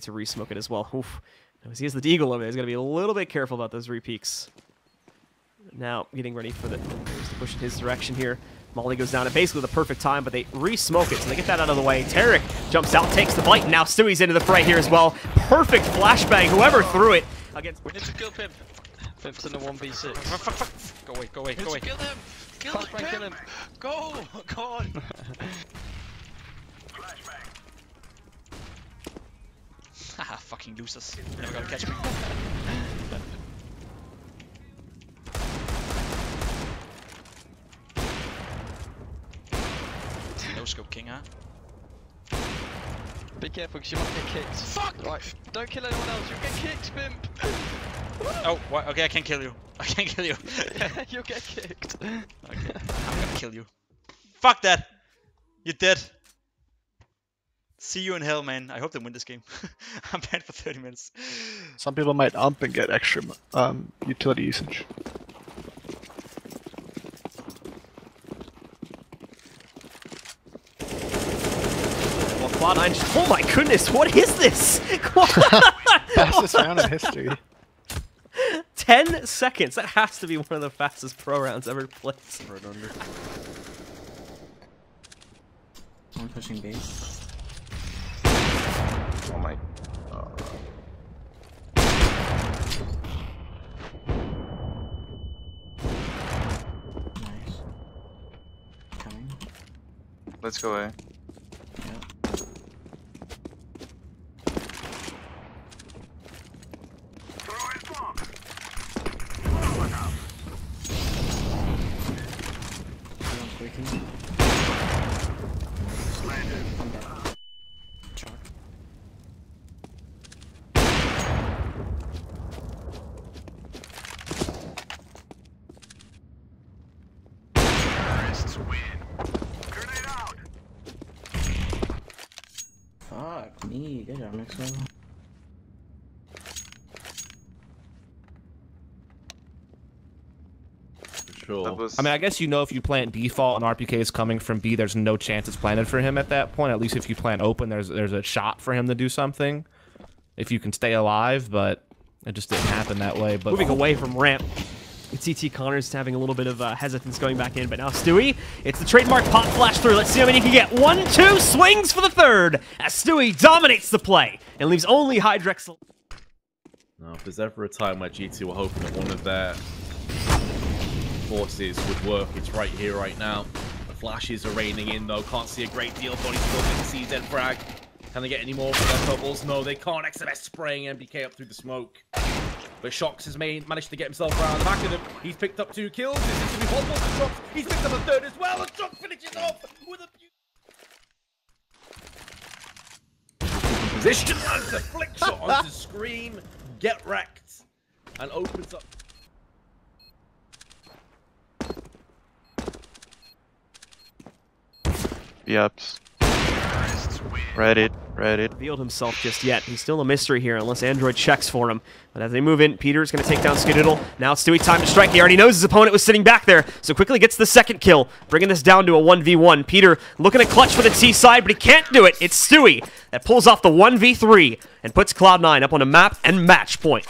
to resmoke it as well. Oof. As he has the deagle of it, he's going to be a little bit careful about those repeaks. Now, getting ready for the to push in his direction here. Molly goes down at basically the perfect time, but they re-smoke it, so they get that out of the way. tarik jumps out, takes the bite, and now Stewie's into the fray here as well. Perfect flashbang, whoever threw it against... We need to kill Pimp. Pimp's in the 1v6. Fuck, fuck, fuck. Go away, go away, go away. kill him! Kill Flashbang, him! kill him. Go! Go on! fucking losers. You're never gonna catch me. no scope king, huh? Be careful because you might get kicked. Fuck! Right, don't kill anyone else, you'll get kicked, Pimp! Oh, what? Okay, I can't kill you. I can't kill you. you'll get kicked. Okay, I'm gonna kill you. Fuck that! You're dead. See you in hell, man. I hope they win this game. I'm banned for 30 minutes. Some people might ump and get extra um, utility usage. Well, just... Oh my goodness, what is this? Fastest round in history. 10 seconds. That has to be one of the fastest pro rounds ever played. Right under. One pushing base. Oh my. Uh, Nice. Coming. Let's go A. Yep. Someone's breaking. I'm dead. Chalk. Fuck me, good job, Mixwell. Sure. Was. I mean, I guess you know if you plant default and RPK is coming from B, there's no chance it's planted for him at that point. At least if you plant open, there's there's a shot for him to do something. If you can stay alive, but it just didn't happen that way. But Moving away from ramp. CT Connors having a little bit of uh, hesitance going back in, but now Stewie, it's the trademark pop flash through. Let's see how many he can get. One, two, swings for the third as Stewie dominates the play and leaves only Hydrex. No, if there's ever a time where GT were hoping that one of their forces would work, it's right here, right now. The flashes are raining in, though. Can't see a great deal. Body still getting CZ frag. Can they get any more for their bubbles? No, they can't. XMS spraying NBK up through the smoke. But shox has made, managed to get himself around the back of them. He's picked up two kills. This is going to be possible for shox. He's picked up a third as well. And shox finishes off with a beautiful position. And the flick shot onto screaM. Get wrecked. And opens up. Yups. Reddit, Reddit. revealed himself just yet. He's still a mystery here unless Android checks for him. But as they move in, Peter's going to take down Skadoodle. Now it's Stewie time to strike. He already knows his opponent was sitting back there, so quickly gets the second kill, bringing this down to a 1v1. Peter looking to clutch for the T side, but he can't do it. It's Stewie that pulls off the 1v3 and puts Cloud9 up on a map and match point.